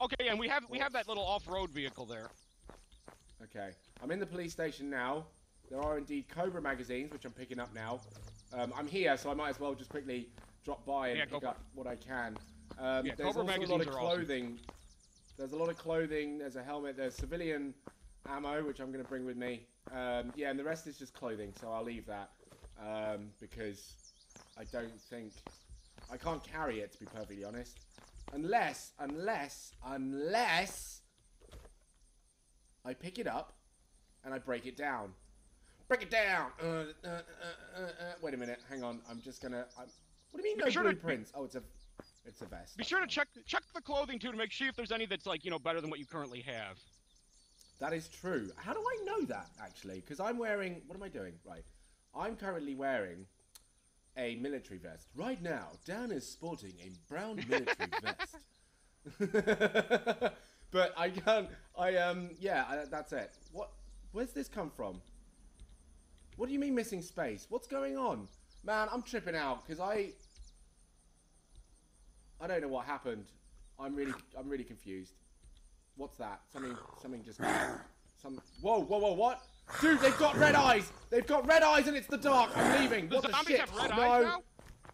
Okay, and we have we have that little off-road vehicle there. Okay, I'm in the police station now. There are indeed Cobra magazines, which I'm picking up now. Um, I'm here, so I might as well just quickly drop by and Yeah, pick up what I can. Um, Yeah, there's Cobra also a lot of are awesome. clothing. There's a lot of clothing. There's a helmet. There's civilian ammo, which I'm going to bring with me. Um, yeah, and the rest is just clothing, so I'll leave that um, because I don't think I can't carry it to be perfectly honest. Unless, unless, unless I pick it up and I break it down. Break it down. Uh, uh, uh, uh, uh. Wait a minute. Hang on. I'm just gonna. I'm, what do you mean no Be sure to- Oh, it's a, it's a vest. Be sure to check check the clothing too to make sure if there's any that's like you know better than what you currently have. That is true. How do I know that actually? Because I'm wearing. What am I doing? Right. I'm currently wearing a military vest. Right now, Dan is sporting a brown military vest. but I can't. I um. Yeah, I, that's it. What? Where's this come from? What do you mean missing space? What's going on? Man, I'm tripping out because I. I don't know what happened. I'm really, I'm really confused. What's that? Something, something just. Some. Whoa, whoa, whoa! What? Dude, they've got red eyes. They've got red eyes, and it's the dark. I'm leaving. The What the shit? have red no. eyes now.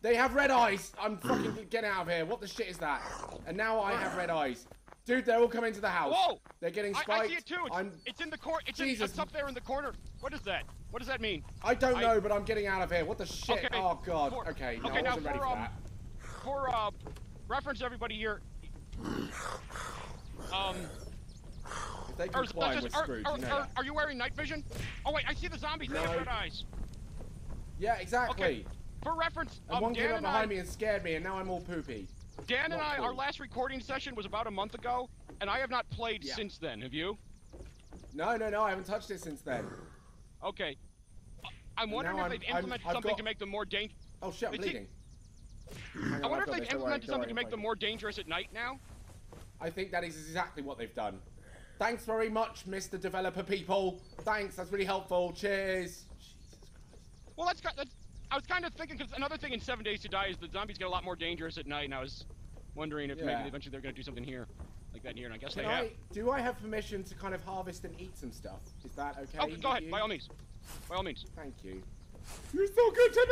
They have red eyes. I'm fucking getting out of here. What the shit is that? And now I have red eyes. Dude, they're all coming to the house. Whoa! They're getting I, spiked. I see it too. It's, I'm. it's in the corner. It's, in, Jesus. it's up there in the corner. What is that? What does that mean? I don't I- know, but I'm getting out of here. What the shit? Okay, Oh god. for- okay, no, okay, I now wasn't ready for, for um, that. For uh, reference, everybody here. Um, If they are, comply, we're just- are, are, you know are, are you wearing night vision? Oh wait, I see the zombies. They have red eyes. Yeah, exactly. Okay, For reference, And um, one Dan came up and I, behind me and scared me, and now I'm all poopy. Dan and Not I, our last recording session was about a month ago, and I have not played Yeah. since then. Have you? No, no, no, I haven't touched it since then. Okay. I'm wondering if I'm- they've implemented I've something got- to make them more dangerous. Oh shit, I'm bleeding. On, I wonder if they've implemented something to make them more dangerous at night now. I think that is exactly what they've done. Thanks very much, Mr. Developer people. Thanks, that's really helpful. Cheers. Jesus Christ. Well, that's, that's I was kind of thinking because another thing in Seven Days to Die is the zombies get a lot more dangerous at night, and I was wondering if Yeah. maybe eventually they're going to do something here, like that here, and I guess Can they have. I, do I have permission to kind of harvest and eat some stuff? Is that okay? Oh, go ahead, you? by all means, by all means. Thank you. You're so good to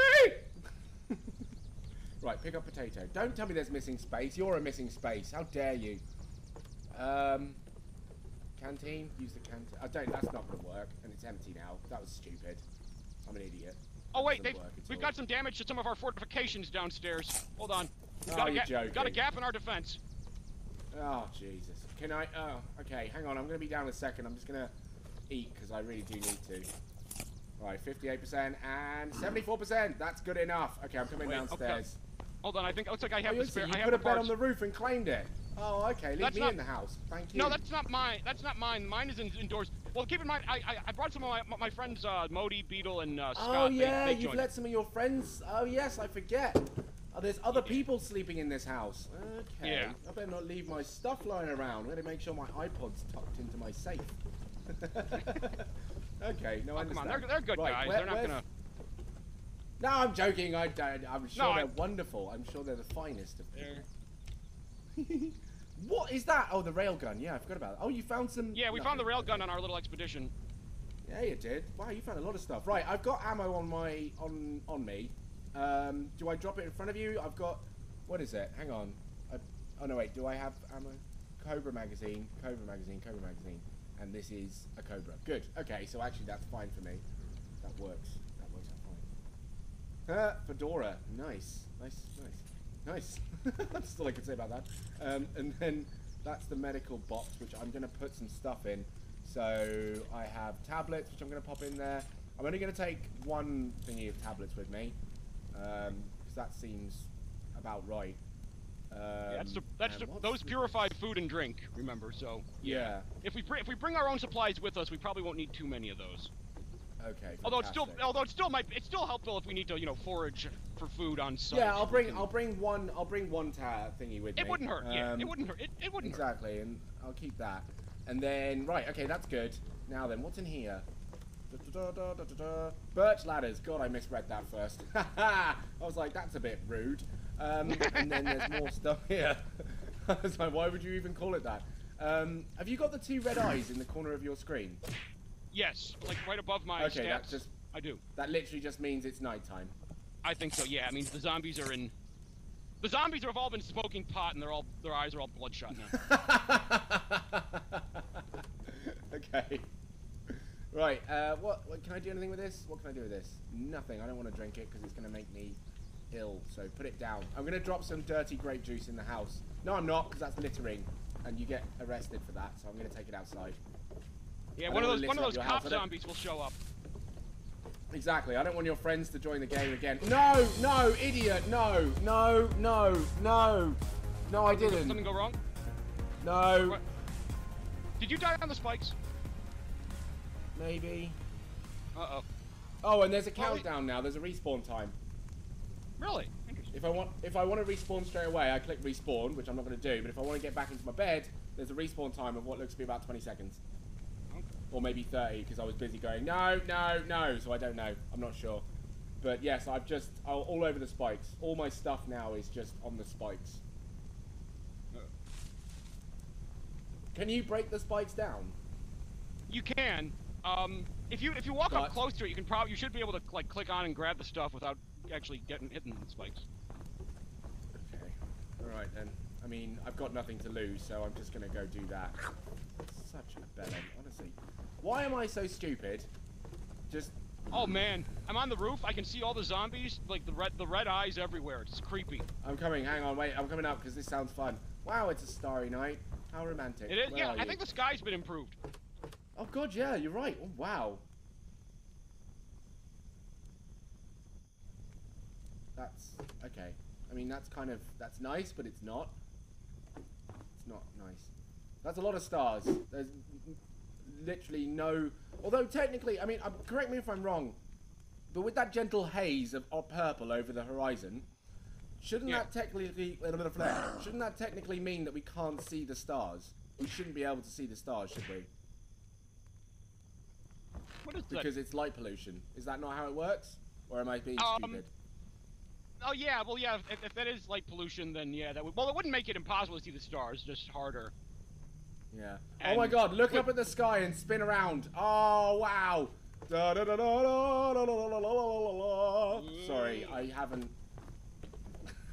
me! right, pick up potato. Don't tell me there's missing space. You're a missing space. How dare you? Um, canteen. Use the canteen. I don't. That's not gonna work, and it's empty now. That was stupid. I'm an idiot. Oh wait, they work at we've all. got some damage to some of our fortifications downstairs. Hold on. We've Oh, got, a ga- got a gap in our defense. Oh Jesus. Can I? Oh, okay. Hang on. I'm gonna be down in a second. I'm just gonna eat because I really do need to. Right, 58% and 74%. That's good enough. Okay, I'm coming Wait, okay. downstairs. Hold on, I think it looks like I Oh, have you the spare. you I put a bed on the roof and claimed it. Oh, okay. Leave That's me not- in the house. Thank you. No, that's not mine. That's not mine. Mine is in, indoors. Well, keep in mind, I I, I brought some of my my friends, uh, Modi, Beetle, and uh, Scott. Oh yeah, they you've let some of your friends. Oh yes, I forget. Oh, there's other people sleeping in this house. Okay. Yeah. I better not leave my stuff lying around. I'm gonna make sure my iPod's tucked into my safe. okay. No, I Oh, come on, they're, they're good Right, guys. where- they're not gonna. No, I'm joking. I don't. I'm sure No, they're wonderful. I'm sure they're the finest of people. is that? Oh, the railgun. Yeah, I forgot about that. Oh, you found some. Yeah, we no. found the railgun on our little expedition. Yeah, you did. Wow, you found a lot of stuff. Right, I've got ammo on my on on me. Um, do I drop it in front of you? I've got. What is it? Hang on. I, oh no, wait. Do I have ammo? Cobra magazine. Cobra magazine. Cobra magazine. And this is a Cobra. Good. Okay, so actually that's fine for me. That works. That works out fine. Uh, Fedora. Nice. Nice. Nice. Nice. that's all I can say about that. Um, and then that's the medical box, which I'm going to put some stuff in. So I have tablets, which I'm going to pop in there. I'm only going to take one thingy of tablets with me, because that seems about right. Um, Yeah, that's the, that's the, those purify food and drink. Remember, so Yeah. if we br- if we bring our own supplies with us, we probably won't need too many of those. Okay. Although it's still although it still might it's still helpful if we need to you know forage for food on site. Yeah, I'll bring I'll bring one I'll bring one thingy with me. It wouldn't hurt. yeah, it Um, wouldn't hurt. It, it wouldn't hurt. Exactly, and I'll keep that. And then, right, okay, that's good. Now then, what's in here? Da-da-da-da-da-da-da. Birch ladders. God, I misread that first. I was like, that's a bit rude. Um, and then there's more stuff here. I was like, why would you even call it that? Um, have you got the two red eyes in the corner of your screen? Yes, like right above my Okay, stats. just- I do. That literally just means it's nighttime. I think so. Yeah, I mean the zombies are in. The zombies have all been smoking pot, and they're all their eyes are all bloodshot now. okay. Right, uh, what, what, can I do anything with this? What can I do with this? Nothing, I don't want to drink it because it's going to make me ill, so put it down. I'm going to drop some dirty grape juice in the house. No, I'm not, because that's littering, and you get arrested for that, so I'm going to take it outside. Yeah, one of those one of those cop house, zombies will show up. Exactly, I don't want your friends to join the game again. No, no, idiot, no, no, no, no. No, I Did didn't. something go wrong? No, What? Did you die on the spikes? maybe. Uh oh. Oh, and there's a we- countdown now, there's a respawn time. Really? Interesting. If I want, if I want to respawn straight away, I click respawn, which I'm not going to do. But if I want to get back into my bed, there's a respawn time of what looks to be about 20 seconds. Or maybe 30, because I was busy going no, no, no. So I don't know. I'm not sure. But yes, I've just all all over the spikes. All my stuff now is just on the spikes. Can you break the spikes down? You can. Um, if you if you walk But- up close to it, you can probably you should be able to like click on and grab the stuff without actually getting hitting the spikes. Okay. All right then. I mean, I've got nothing to lose, so I'm just gonna go do that. Such a. Why am I so stupid? Just Oh man, I'm on the roof. I can see all the zombies, like the red the red eyes everywhere. It's creepy. I'm coming. Hang on, wait. I'm coming up because this sounds fun. Wow, it's a starry night. How romantic. It is. Where yeah, I think the sky's been improved. Oh god, yeah, you're right. Oh, wow. That's okay. I mean, that's kind of that's nice, but it's not. It's not nice. That's a lot of stars. There's literally no. Although technically, I mean, um, correct me if I'm wrong, but with that gentle haze of, purple over the horizon, shouldn't Yeah. that technically shouldn't that technically mean that we can't see the stars? We shouldn't be able to see the stars, should we? What is that? Because it's light pollution. Is that not how it works? Or am I being Um, stupid? Oh yeah, well yeah. If, if that is light pollution, then yeah, that would. Well, it wouldn't make it impossible to see the stars, just harder. Yeah. And oh my god, look up at the sky and spin around. Oh, wow. Sorry, I haven't...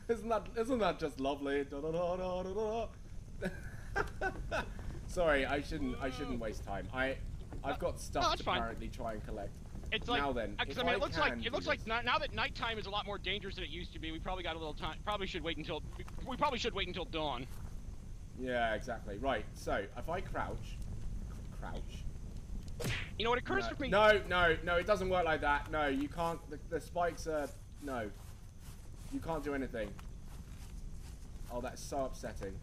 Isn't that, isn't that just lovely? Sorry, I shouldn't, I shouldn't waste time. I, I've got stuff no, to fine. apparently try and collect. It's like now then, because I mean, it I looks like it looks like now that nighttime is a lot more dangerous than it used to be. We probably got a little time. Probably should wait until we probably should wait until dawn. Yeah, exactly. Right. So, if I crouch crouch You know what occurs no. to me? No, no, no, it doesn't work like that. No, you can't. The, the spikes are. No. You can't do anything. Oh, that's so upsetting.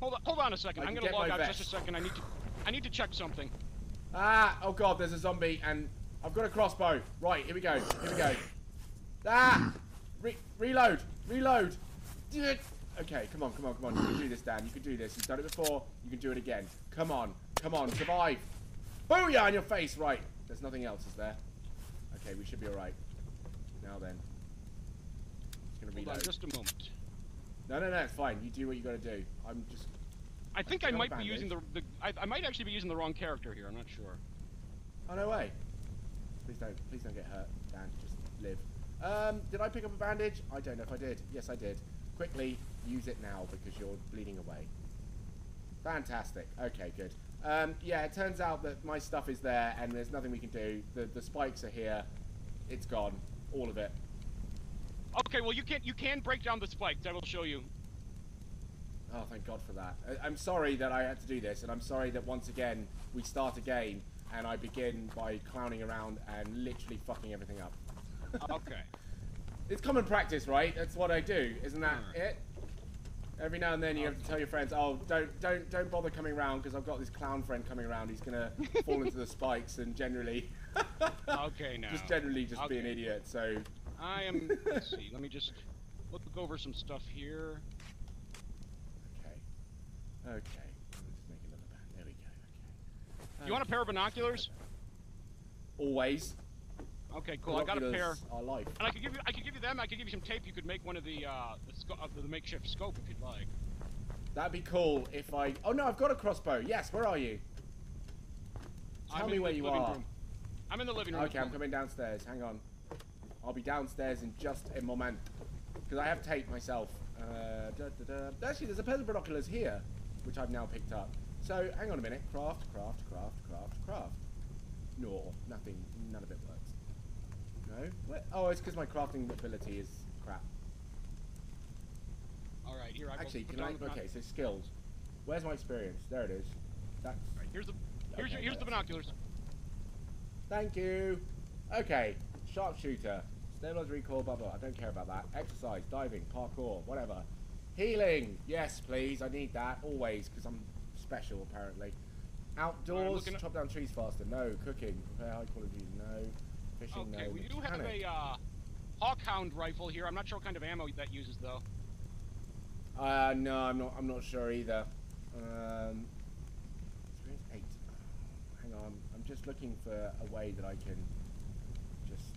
Hold on, hold on a second. I I'm gonna log out just a second. I need to, I need to check something. Ah! Oh god, there's a zombie, and I've got a crossbow. Right, here we go. Here we go. Ah! Re reload! Reload! Okay, come on, come on, come on. You can do this, Dan. You can do this. You've done it before. You can do it again. Come on. Come on. Survive. Booyah on your face. Right. There's nothing else, is there? Okay, we should be alright. Now then. Just gonna Hold on just a moment. No, no, no, it's fine. You do what you gotta do. I'm just... I think I might be using the, the I, I might actually be using the wrong character here. I'm not sure. Oh, no way. Please don't, please don't get hurt, Dan. Just live. Um, did I pick up a bandage? I don't know if I did. Yes, I did. Quickly, use it now because you're bleeding away. Fantastic. Okay, good. Um, yeah, it turns out that my stuff is there and there's nothing we can do. The, the spikes are here. It's gone. All of it. Okay, well you can you can break down the spikes. I will show you. Oh, thank God for that. I, I'm sorry that I had to do this, and I'm sorry that once again we start a game and I begin by clowning around and literally fucking everything up. okay. It's common practice, right? That's what I do. Isn't that it? Every now and then you have to tell your friends, "Oh, don't, don't, don't bother coming around because I've got this clown friend coming around. He's gonna fall into the spikes and generally, Okay, now. just generally just be an idiot." So, I am. Let's see. Let me just look over some stuff here. okay, okay. Let me make another band. There we go. Okay. You want a pair of binoculars? Always. Okay, cool. I got a pair. Are life. And I could give you, I could give you them. I could give you some tape. You could make one of the, uh, the, the makeshift scope if you'd like. That'd be cool if I. Oh no, I've got a crossbow. Yes, where are you? Tell I'm me in where the you living are. Room. I'm in the living room. Okay, I'm coming downstairs. Hang on. I'll be downstairs in just a moment. Because I have tape myself. Uh, da, da, da. Actually, there's a pair of binoculars here, which I've now picked up. So, hang on a minute. Craft, craft, craft, craft, craft. No, nothing. None of it works. No? Where? Oh, it's because my crafting ability is crap. All right, here I Actually, can I? Okay, so skills. Where's my experience? There it is. That's. Right, here's the, here's Okay, your, here's the binoculars. Thank you. Okay, sharpshooter, stabilize recall, blah blah. I don't care about that. Exercise, diving, parkour, whatever. Healing, yes please. I need that always because I'm special apparently. Outdoors, chop down trees faster. No. Cooking, prepare high quality. No. Fishing, Okay, no. we do have a uh, Hawkhound rifle here. I'm not sure what kind of ammo that uses though. Uh, no, I'm not. I'm not sure either. Um, experience eight. Hang on, I'm just looking for a way that I can just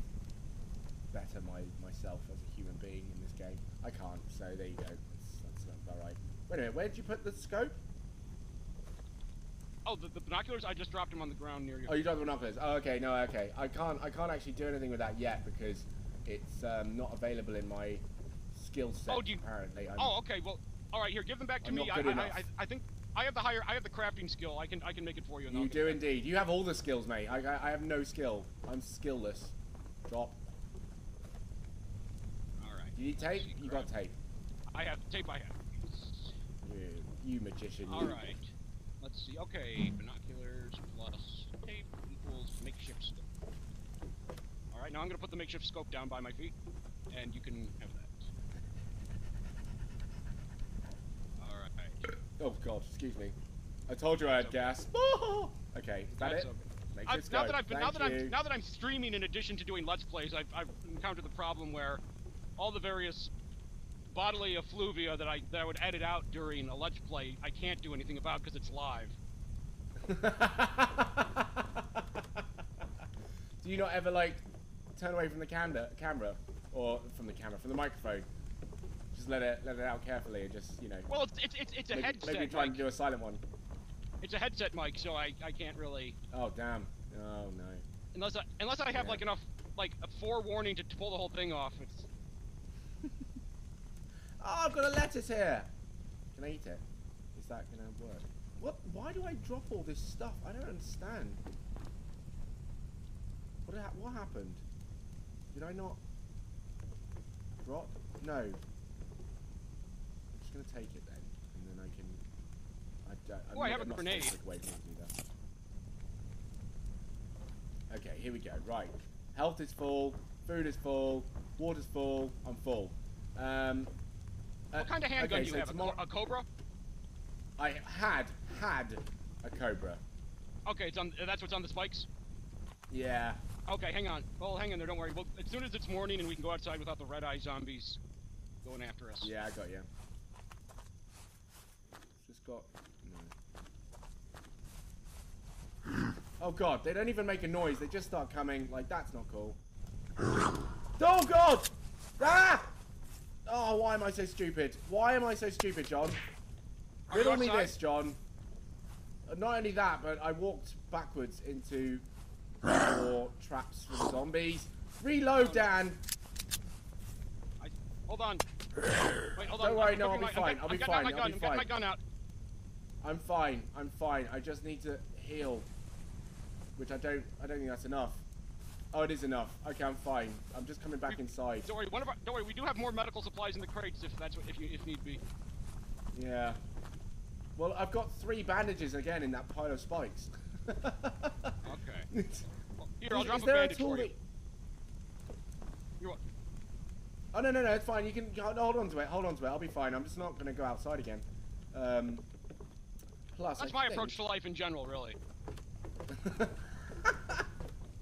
better my myself as a human being in this game. I can't, so there you go. That's, that's not about right. Wait a minute, where did you put the scope? Oh, the, the binoculars. I just dropped them on the ground near you. Oh, you don't have binoculars. Oh, okay, no, okay. I can't. I can't actually do anything with that yet because it's um, not available in my skill set. Oh, you- Apparently, I'm, Oh, okay. Well, all right. Here, give them back to I'm me. not I, good I, enough. I, think I have the higher. I have the crafting skill. I can I can make it for you. and You do it. indeed. You have all the skills, mate. I, I, I have no skill. I'm skillless. Drop. All right. You need tape? You got tape. I have tape. I have. You, you magician. All you. right. Let's see. Okay, binoculars plus tape equals makeshift scope. All right. Now I'm gonna put the makeshift scope down by my feet, and you can have that. All right. Oh god, excuse me. I told you I had gas. okay, is that That's it? okay. I've, now that I've been, now that I'm now that I'm streaming in addition to doing let's plays, I've, I've encountered the problem where all the various bodily effluvia that I that I would edit out during a let's play, I can't do anything about because it's live. Do you not ever like turn away from the camera, camera, or from the camera, from the microphone? Just let it let it out carefully and just you know. Well, it's it's it's, it's a maybe, headset. maybe try and do a silent one. It's a headset mic, so I, I can't really Oh damn. Oh no. unless I unless I have Yeah. like enough like a forewarning to, to pull the whole thing off. It's Oh, I've got a lettuce here. Can I eat it? Is that gonna work? What? Why do I drop all this stuff? I don't understand. What? Ha what happened? Did I not drop? No. I'm just gonna take it then, and then I can. I don't. I'm Oh, I have a I'm grenade. to look away from it either. Okay, here we go. Right. Health is full. Food is full. Water's full. I'm full. Um, what kind of handgun okay, do you so have? A, tomorrow- a Cobra? I had had a cobra. Okay, it's on. That's what's on the spikes. Yeah. Okay, hang on. Well, hang on there. Don't worry. Well, as soon as it's morning and we can go outside without the red eye zombies going after us. Yeah, I got you. Just got. No. Oh god, they don't even make a noise. They just start coming. Like that's not cool. Oh god! Ah! Oh, why am I so stupid? Why am I so stupid, John? Riddle me this, John. Uh, Not only that, but I walked backwards into more traps for zombies. Reload, Dan. I, hold on. Wait, hold Don't worry, I'm no, I'll be fine, I'll be fine, getting out my I'll gun. be I'm getting my fine. gun out. I'm fine. I'm fine. I just need to heal, which I don't. I don't think that's enough. Oh, it is enough. Okay, I'm fine. I'm just coming back We- inside. Don't worry. One of our, don't worry. We do have more medical supplies in the crates if that's what, if you if need be. Yeah. Well, I've got three bandages again in that pile of spikes. Okay. Well, here, I'll Is- drop is a bandage for you. You're Oh no no no, it's fine. You can hold on to it. Hold on to it. I'll be fine. I'm just not gonna go outside again. Um. Plus, That's I my think- approach to life in general, really.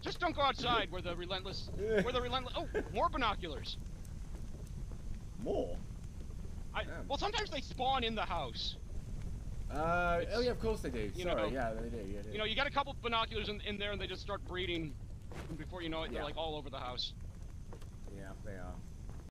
Just don't go outside where the relentless, where the relentless. Oh, more binoculars. More. I, well, sometimes they spawn in the house. Uh. It's- Oh yeah, of course they do. you Sorry. know- yeah, they do. Yeah, they do. You know, you got a couple binoculars in, in there, and they just start breeding And before you know it, they're like all over the house. Yeah, they are.